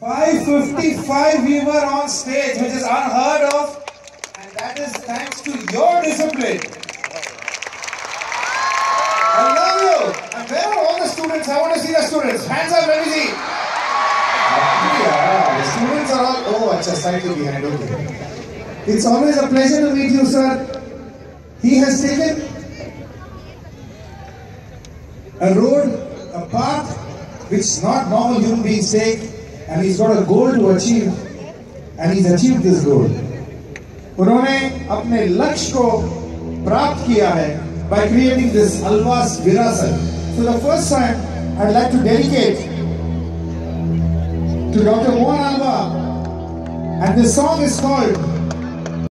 555 we were on stage, which is unheard of, and that is thanks to your discipline. I love you. And where are all the students? I want to see the students. Hands up, let me see. Yeah, the students are all. Oh, acha, slightly behind. Okay. It's always a pleasure to meet you, sir. He has taken a road, a path which not normal human beings take, and he's got a goal to achieve and he's achieved this goal. उन्होंने अपने लक्ष्य को प्राप्त किया है by creating this Alva's Virasat. So the first time I'd like to dedicate to Dr. Mohan Alva and this song is called